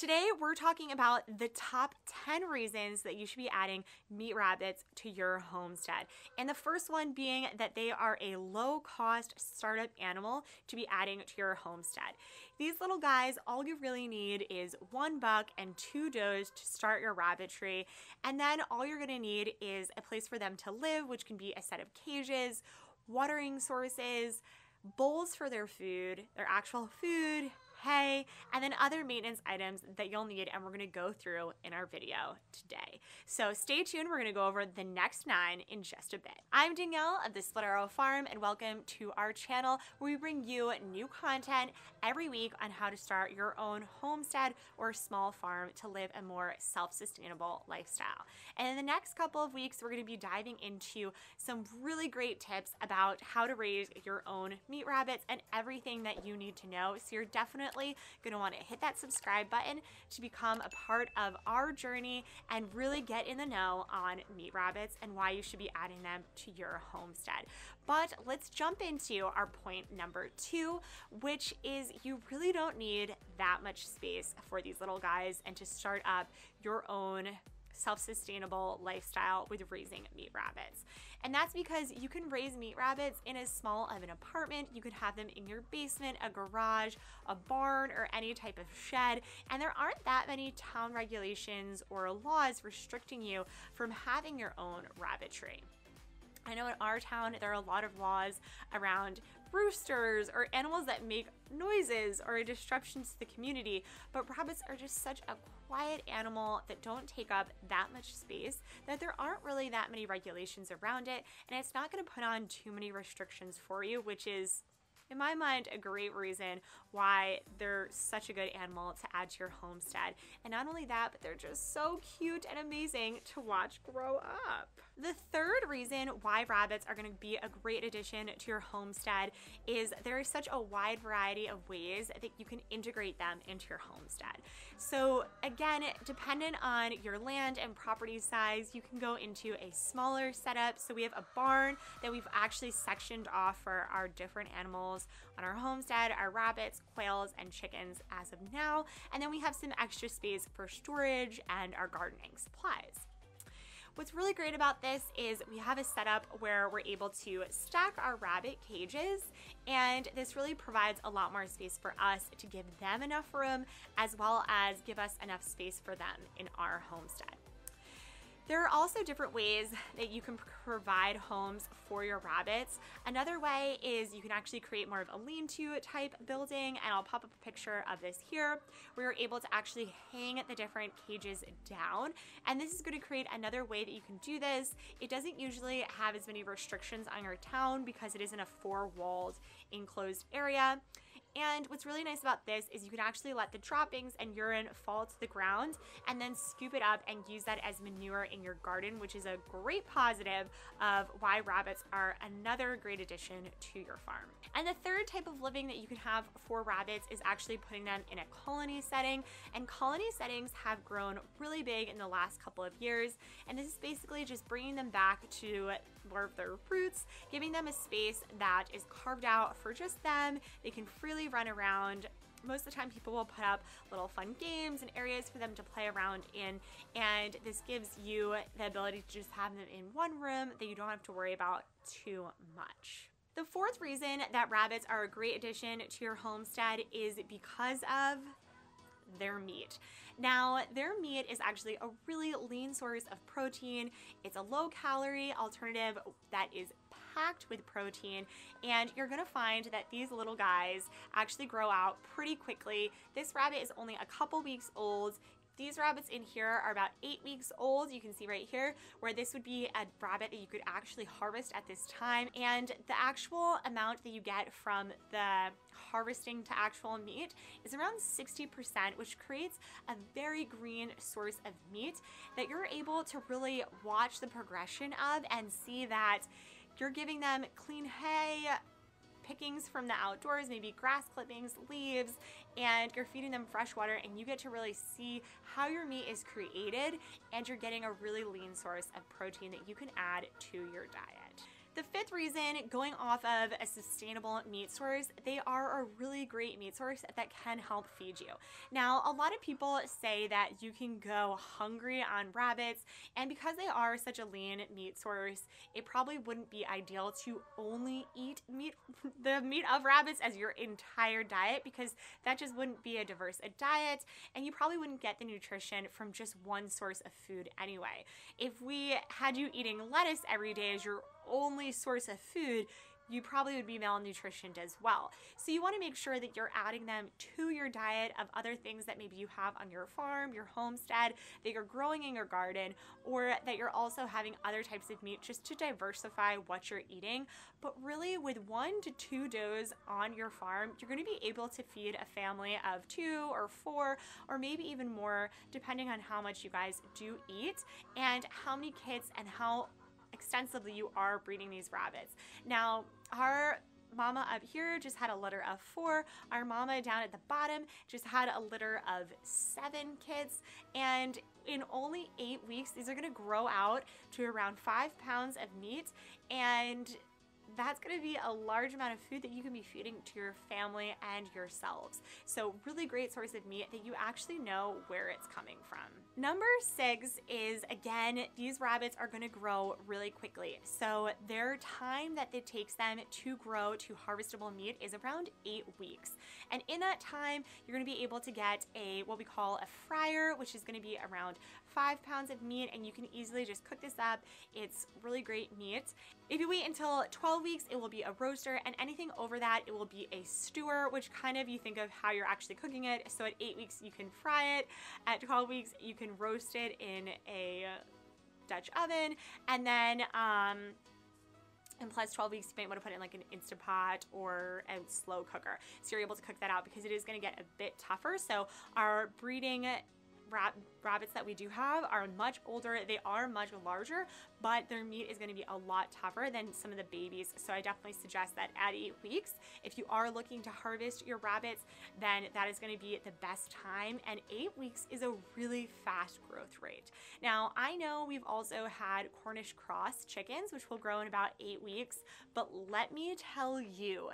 Today, we're talking about the top 10 reasons that you should be adding meat rabbits to your homestead. And the first one being that they are a low cost startup animal to be adding to your homestead. These little guys, all you really need is one buck and two does to start your rabbitry. And then all you're gonna need is a place for them to live, which can be a set of cages, watering sources, bowls for their food, their actual food, hay, and then other maintenance items that you'll need and we're gonna go through in our video today. So stay tuned, we're gonna go over the next nine in just a bit. I'm Danielle of the Split Arrow Farm and welcome to our channel where we bring you new content every week on how to start your own homestead or small farm to live a more self-sustainable lifestyle. And in the next couple of weeks, we're gonna be diving into some really great tips about how to raise your own meat rabbits and everything that you need to know. So you're definitely definitely going to want to hit that subscribe button to become a part of our journey and really get in the know on meat rabbits and why you should be adding them to your homestead. But let's jump into our point number two, which is you really don't need that much space for these little guys and to start up your own self-sustainable lifestyle with raising meat rabbits. And that's because you can raise meat rabbits in as small of an apartment. You could have them in your basement, a garage, a barn, or any type of shed. And there aren't that many town regulations or laws restricting you from having your own rabbitry. I know in our town there are a lot of laws around roosters or animals that make noises or disruptions to the community, but rabbits are just such a quiet animal that don't take up that much space that there aren't really that many regulations around it and it's not going to put on too many restrictions for you, which is in my mind, a great reason why they're such a good animal to add to your homestead. And not only that, but they're just so cute and amazing to watch grow up. The third reason why rabbits are gonna be a great addition to your homestead is there is such a wide variety of ways that you can integrate them into your homestead. So again, dependent on your land and property size, you can go into a smaller setup. So we have a barn that we've actually sectioned off for our different animals on our homestead, our rabbits, quails, and chickens as of now. And then we have some extra space for storage and our gardening supplies. What's really great about this is we have a setup where we're able to stack our rabbit cages and this really provides a lot more space for us to give them enough room as well as give us enough space for them in our homestead. There are also different ways that you can provide homes for your rabbits. Another way is you can actually create more of a lean-to type building, and I'll pop up a picture of this here, where you're able to actually hang the different cages down. And this is gonna create another way that you can do this. It doesn't usually have as many restrictions on your town because it isn't a four-walled enclosed area. And what's really nice about this is you can actually let the droppings and urine fall to the ground and then scoop it up and use that as manure in your garden, which is a great positive of why rabbits are another great addition to your farm. And the third type of living that you can have for rabbits is actually putting them in a colony setting. And colony settings have grown really big in the last couple of years. And this is basically just bringing them back to of their roots, giving them a space that is carved out for just them. They can freely run around most of the time people will put up little fun games and areas for them to play around in and this gives you the ability to just have them in one room that you don't have to worry about too much. The fourth reason that rabbits are a great addition to your homestead is because of their meat. Now, their meat is actually a really lean source of protein. It's a low calorie alternative that is packed with protein and you're gonna find that these little guys actually grow out pretty quickly. This rabbit is only a couple weeks old. These rabbits in here are about eight weeks old. You can see right here where this would be a rabbit that you could actually harvest at this time. And the actual amount that you get from the harvesting to actual meat is around 60%, which creates a very green source of meat that you're able to really watch the progression of and see that you're giving them clean hay, pickings from the outdoors, maybe grass clippings, leaves, and you're feeding them fresh water and you get to really see how your meat is created and you're getting a really lean source of protein that you can add to your diet. The fifth reason, going off of a sustainable meat source, they are a really great meat source that can help feed you. Now, a lot of people say that you can go hungry on rabbits, and because they are such a lean meat source, it probably wouldn't be ideal to only eat meat, the meat of rabbits as your entire diet because that just wouldn't be a diverse diet, and you probably wouldn't get the nutrition from just one source of food anyway. If we had you eating lettuce every day as your only source of food, you probably would be malnutritioned as well. So you want to make sure that you're adding them to your diet of other things that maybe you have on your farm, your homestead, that you're growing in your garden, or that you're also having other types of meat just to diversify what you're eating. But really, with one to two does on your farm, you're going to be able to feed a family of two or four, or maybe even more, depending on how much you guys do eat and how many kids and how extensively you are breeding these rabbits. Now, our mama up here just had a litter of four. Our mama down at the bottom just had a litter of seven kids. And in only eight weeks, these are gonna grow out to around five pounds of meat. And that's going to be a large amount of food that you can be feeding to your family and yourselves. So really great source of meat that you actually know where it's coming from. Number six is again, these rabbits are going to grow really quickly. So their time that it takes them to grow to harvestable meat is around eight weeks. And in that time, you're going to be able to get a what we call a fryer, which is going to be around five pounds of meat and you can easily just cook this up. It's really great meat. If you wait until 12 weeks, it will be a roaster and anything over that, it will be a stewer, which kind of you think of how you're actually cooking it. So at eight weeks, you can fry it. At 12 weeks, you can roast it in a Dutch oven. And then, um, and plus 12 weeks, you might want to put it in like an Instapot or a slow cooker. So you're able to cook that out because it is going to get a bit tougher. So our breeding rab rabbits that we do have are much older. They are much larger, but their meat is going to be a lot tougher than some of the babies. So I definitely suggest that at eight weeks, if you are looking to harvest your rabbits, then that is going to be the best time. And eight weeks is a really fast growth rate. Now, I know we've also had Cornish cross chickens, which will grow in about eight weeks, but let me tell you,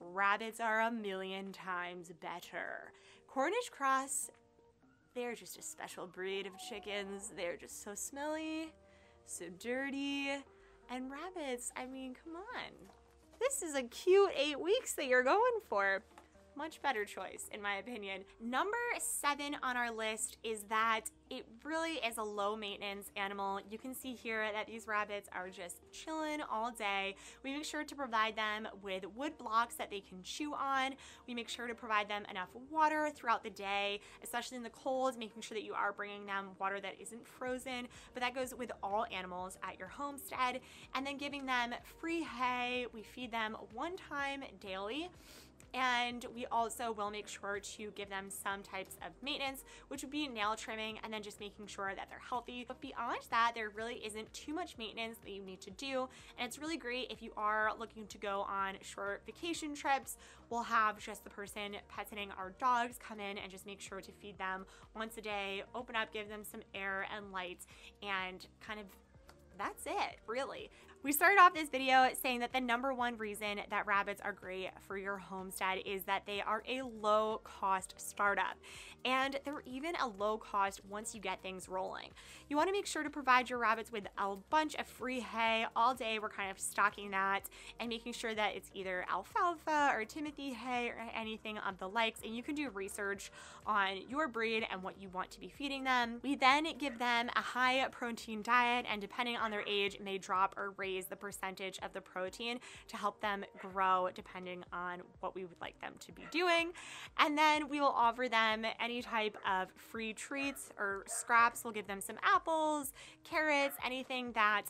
rabbits are a million times better. Cornish cross they're just a special breed of chickens. They're just so smelly, so dirty. And rabbits, I mean, come on. This is a cute eight weeks that you're going for much better choice in my opinion. Number seven on our list is that it really is a low maintenance animal. You can see here that these rabbits are just chilling all day. We make sure to provide them with wood blocks that they can chew on. We make sure to provide them enough water throughout the day, especially in the cold, making sure that you are bringing them water that isn't frozen. But that goes with all animals at your homestead. And then giving them free hay. We feed them one time daily. And we also will make sure to give them some types of maintenance, which would be nail trimming and then just making sure that they're healthy. But beyond that, there really isn't too much maintenance that you need to do. And it's really great if you are looking to go on short vacation trips. We'll have just the person pet sitting our dogs come in and just make sure to feed them once a day, open up, give them some air and light, and kind of that's it, really. We started off this video saying that the number one reason that rabbits are great for your homestead is that they are a low cost startup. And they're even a low cost once you get things rolling. You want to make sure to provide your rabbits with a bunch of free hay all day. We're kind of stocking that and making sure that it's either alfalfa or Timothy hay or anything of the likes. And you can do research on your breed and what you want to be feeding them. We then give them a high protein diet and depending on their age may drop or raise the percentage of the protein to help them grow depending on what we would like them to be doing. And then we will offer them any type of free treats or scraps. We'll give them some apples, carrots, anything that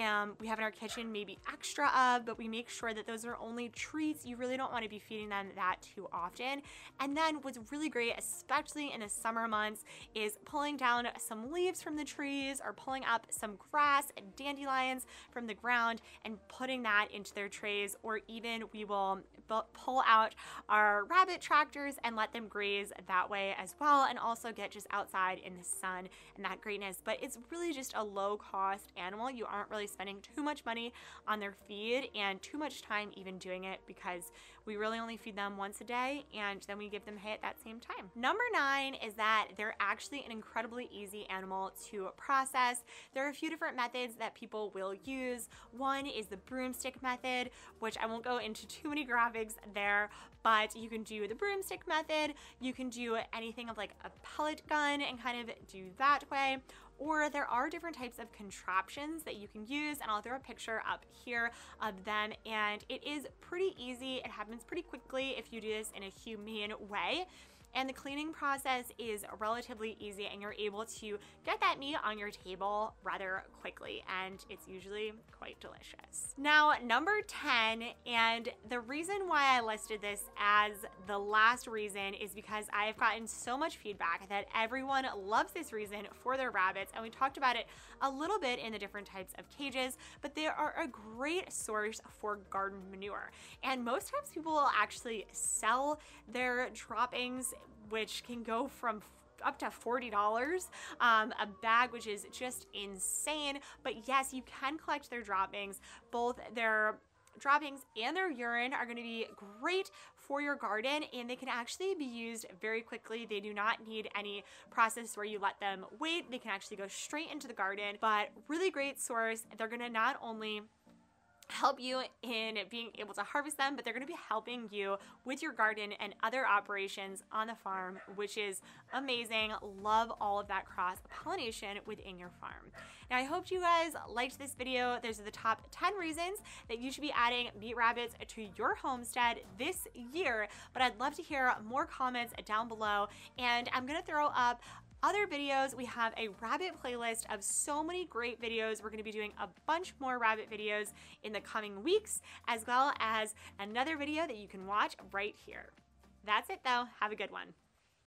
um, we have in our kitchen maybe extra of, but we make sure that those are only treats. You really don't want to be feeding them that too often. And then what's really great, especially in the summer months, is pulling down some leaves from the trees or pulling up some grass and dandelions from the ground and putting that into their trays, or even we will pull out our rabbit tractors and let them graze that way as well and also get just outside in the sun and that greatness. But it's really just a low cost animal. You aren't really spending too much money on their feed and too much time even doing it because we really only feed them once a day and then we give them hay at that same time. Number nine is that they're actually an incredibly easy animal to process. There are a few different methods that people will use. One is the broomstick method, which I won't go into too many graphics there, but you can do the broomstick method. You can do anything of like a pellet gun and kind of do that way or there are different types of contraptions that you can use and I'll throw a picture up here of them and it is pretty easy. It happens pretty quickly if you do this in a humane way and the cleaning process is relatively easy and you're able to get that meat on your table rather quickly and it's usually quite delicious. Now number 10 and the reason why I listed this as the last reason is because I have gotten so much feedback that everyone loves this reason for their rabbits and we talked about it a little bit in the different types of cages but they are a great source for garden manure and most times people will actually sell their droppings which can go from up to $40 um, a bag, which is just insane. But yes, you can collect their droppings, both their droppings and their urine are going to be great for your garden and they can actually be used very quickly. They do not need any process where you let them wait. They can actually go straight into the garden, but really great source. They're going to not only help you in being able to harvest them, but they're going to be helping you with your garden and other operations on the farm, which is amazing. Love all of that cross pollination within your farm. Now, I hope you guys liked this video. Those are the top 10 reasons that you should be adding meat rabbits to your homestead this year, but I'd love to hear more comments down below. And I'm going to throw up other videos. We have a rabbit playlist of so many great videos. We're going to be doing a bunch more rabbit videos in the coming weeks, as well as another video that you can watch right here. That's it though. Have a good one.